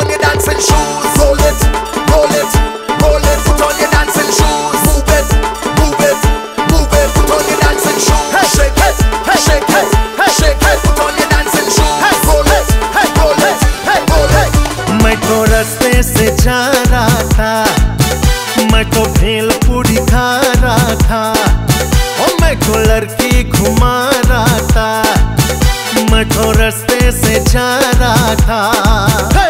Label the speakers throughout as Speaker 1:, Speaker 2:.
Speaker 1: on your dancing shoes. Roll it, roll it, roll it. Put on your dancing shoes. Move it, move it, move it. Put on your dancing shoes. Hey, shake it, hey, shake it, hey, shake it. Put on your dancing shoes. Hey, roll it, hey, roll it, hey, roll it.
Speaker 2: मैं तो रास्ते से जा रहा था मैं तो भेल पूरी खा रहा था और मैं तो लड़की घुमा रहा था मैं तो रास्ते से जा रहा था
Speaker 1: hey!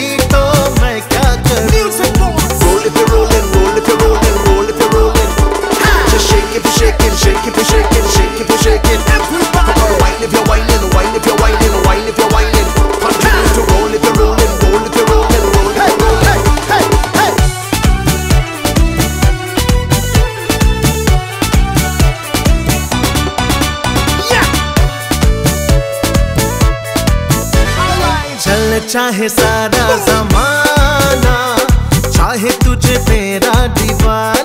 Speaker 2: चाहे सारा जमाना चाहे तुझे मेरा दीवार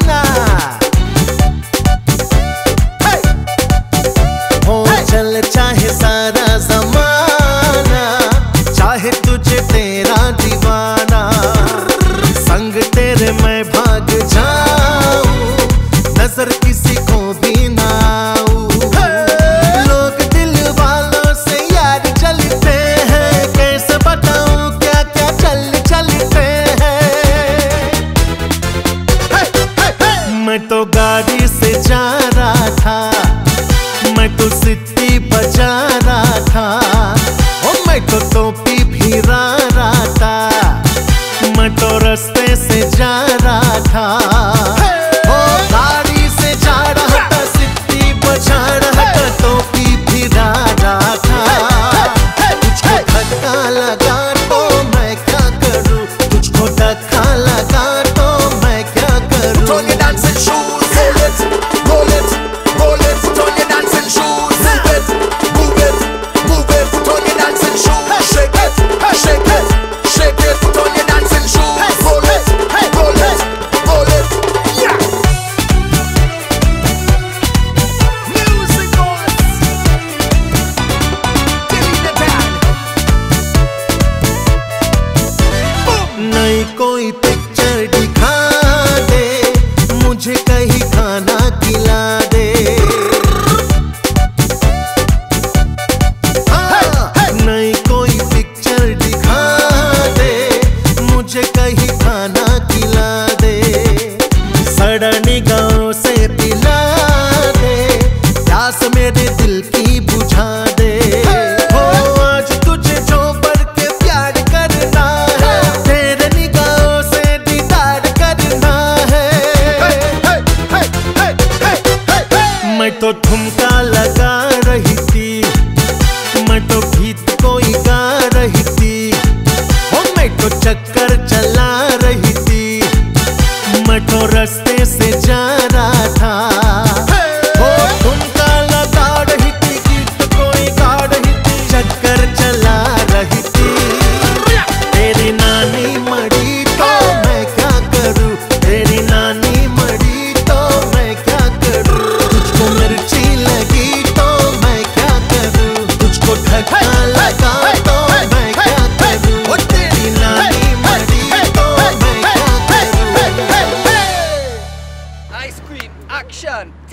Speaker 2: को ठुमका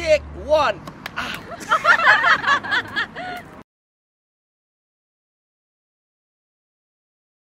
Speaker 3: Take one out.